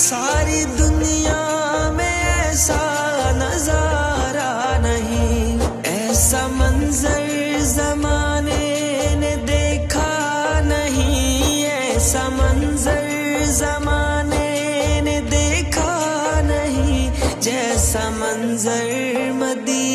सारी दुनिया में ऐसा नज़ारा नहीं। ऐसा मंजर जमाने ने देखा नहीं। ऐसा मंजर जमाने ने देखा नहीं। जैसा मंजर मदी